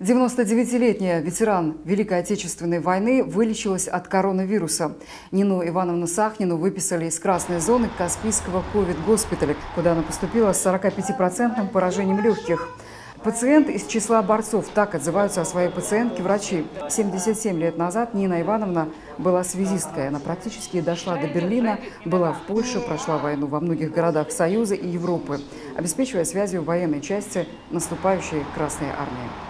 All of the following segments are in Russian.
99-летняя ветеран Великой Отечественной войны вылечилась от коронавируса. Нину Ивановну Сахнину выписали из красной зоны Каспийского ковид-госпиталя, куда она поступила с 45% поражением легких. Пациент из числа борцов. Так отзываются о своей пациентке врачи. 77 лет назад Нина Ивановна была связисткой. Она практически дошла до Берлина, была в Польше, прошла войну во многих городах Союза и Европы, обеспечивая связью военной части наступающей Красной Армии.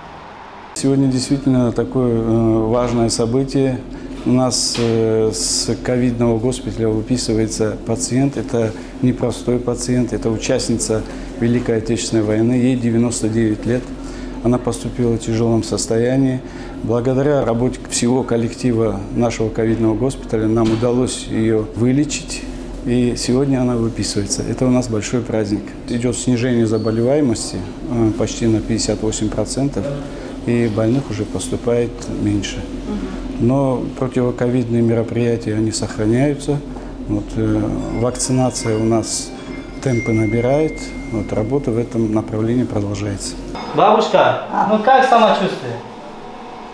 Сегодня действительно такое э, важное событие. У нас э, с ковидного госпиталя выписывается пациент. Это непростой пациент, это участница Великой Отечественной войны. Ей 99 лет. Она поступила в тяжелом состоянии. Благодаря работе всего коллектива нашего ковидного госпиталя нам удалось ее вылечить. И сегодня она выписывается. Это у нас большой праздник. Идет снижение заболеваемости э, почти на 58% и больных уже поступает меньше. Но противоковидные мероприятия, они сохраняются. Вот, э, вакцинация у нас темпы набирает, вот, работа в этом направлении продолжается. Бабушка, ну как самочувствие?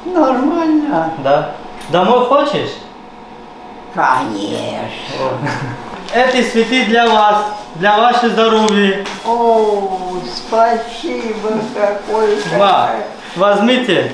Нормально. Да. Домой хочешь? Конечно. Эти цветы для вас, для вашего здоровья. О, спасибо какое. Ма, возьмите.